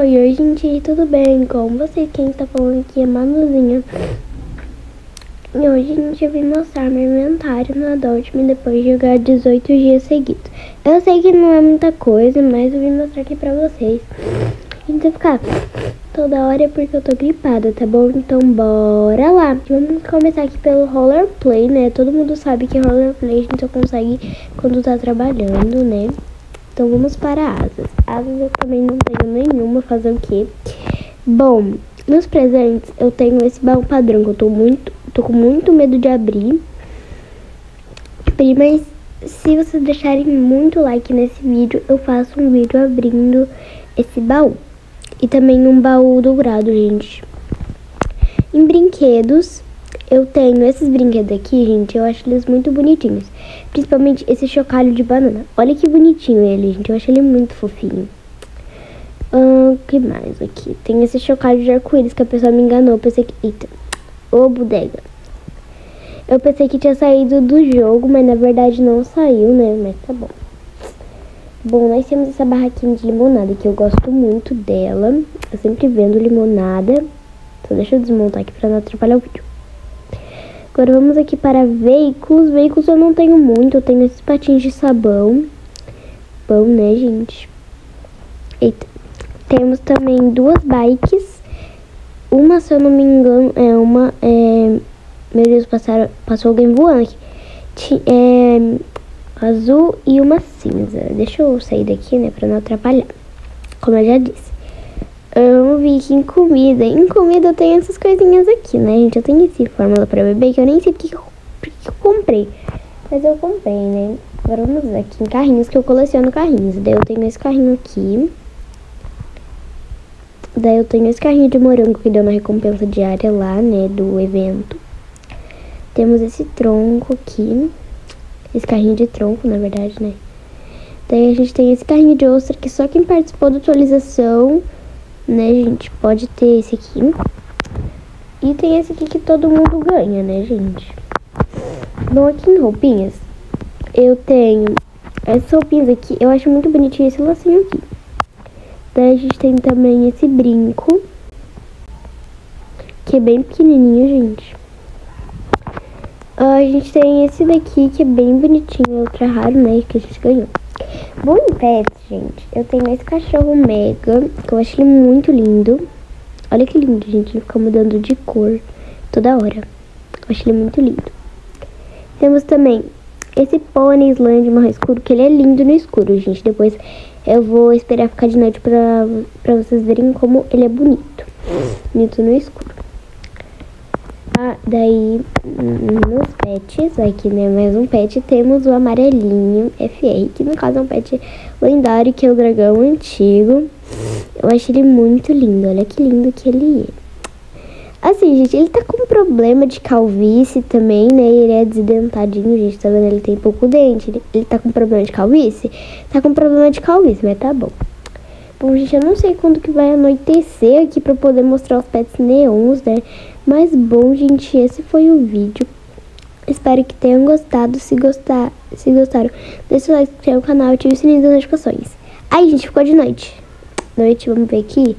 Oi, gente, tudo bem? Com vocês? Quem tá falando aqui é Manuzinha. E hoje a gente vai mostrar meu inventário no Adultme depois de jogar 18 dias seguidos. Eu sei que não é muita coisa, mas eu vim mostrar aqui pra vocês. A gente vai ficar toda hora porque eu tô gripada, tá bom? Então bora lá. Vamos começar aqui pelo Rollerplay, né? Todo mundo sabe que Rollerplay a gente só consegue quando tá trabalhando, né? Então vamos para asas. Asas eu também não tenho nenhuma, fazer o quê? Bom, nos presentes eu tenho esse baú padrão que eu tô muito, tô com muito medo de abrir. Mas se vocês deixarem muito like nesse vídeo, eu faço um vídeo abrindo esse baú. E também um baú dourado, gente. Em brinquedos, eu tenho esses brinquedos aqui, gente, eu acho eles muito bonitinhos. Principalmente esse chocalho de banana. Olha que bonitinho ele, gente, eu acho ele muito fofinho. O uh, que mais aqui? Tem esse chocalho de arco-íris que a pessoa me enganou. Eu pensei que... Eita. Ô, bodega. Eu pensei que tinha saído do jogo, mas na verdade não saiu, né? Mas tá bom. Bom, nós temos essa barraquinha de limonada que eu gosto muito dela. Eu sempre vendo limonada. Só deixa eu desmontar aqui pra não atrapalhar o vídeo. Agora vamos aqui para veículos. Veículos eu não tenho muito, eu tenho esses patins de sabão. Bom, né, gente? Eita. Temos também duas bikes. Uma, se eu não me engano, é uma... É... Meu Deus, passaram, passou alguém voando aqui. É... Azul e uma cinza. Deixa eu sair daqui, né, pra não atrapalhar. Como eu já disse. Eu vi que em comida, em comida eu tenho essas coisinhas aqui, né, gente? Eu tenho esse fórmula pra bebê que eu nem sei porque eu, porque eu comprei. Mas eu comprei, né? Agora vamos aqui em carrinhos, que eu coleciono carrinhos. Daí eu tenho esse carrinho aqui. Daí eu tenho esse carrinho de morango que deu na recompensa diária lá, né, do evento. Temos esse tronco aqui. Esse carrinho de tronco, na verdade, né? Daí a gente tem esse carrinho de ostra que só quem participou da atualização né, gente? Pode ter esse aqui. E tem esse aqui que todo mundo ganha, né, gente? Bom, aqui em roupinhas, eu tenho essas roupinhas aqui. Eu acho muito bonitinho esse lacinho aqui. Daí a gente tem também esse brinco. Que é bem pequenininho, gente. A gente tem esse daqui, que é bem bonitinho. É ultra raro, né, que a gente ganhou. Bom em pets, gente, eu tenho esse cachorro mega, que eu acho ele muito lindo. Olha que lindo, gente, ele fica mudando de cor toda hora. Eu acho ele muito lindo. Temos também esse pônei de marrom escuro, que ele é lindo no escuro, gente. Depois eu vou esperar ficar de noite pra, pra vocês verem como ele é bonito. Bonito no escuro. Ah, daí, nos pets, aqui né, mais um pet, temos o amarelinho FR, que no caso é um pet lendário, que é o dragão antigo. Eu acho ele muito lindo, olha que lindo que ele é. Assim, gente, ele tá com problema de calvície também, né? Ele é desidentadinho, gente, tá vendo? Ele tem pouco dente. Ele, ele tá com problema de calvície? Tá com problema de calvície, mas tá bom. Bom, gente, eu não sei quando que vai anoitecer aqui pra poder mostrar os pets neons, né? Mas bom, gente, esse foi o vídeo. Espero que tenham gostado. Se, gostar, se gostaram, deixa o like, inscreva no canal e ative o sininho das notificações. Aí, gente, ficou de noite. Noite, vamos ver aqui.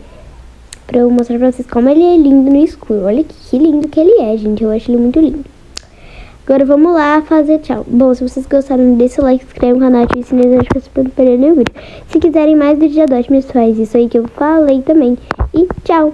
Pra eu mostrar pra vocês como ele é lindo no escuro. Olha que lindo que ele é, gente. Eu acho ele muito lindo. Agora vamos lá fazer tchau. Bom, se vocês gostaram, deixa o like, inscreve no canal, ative o sininho das notificações pra não perder nenhum vídeo. Se quiserem mais vídeos de adote, faz isso aí que eu falei também. E tchau!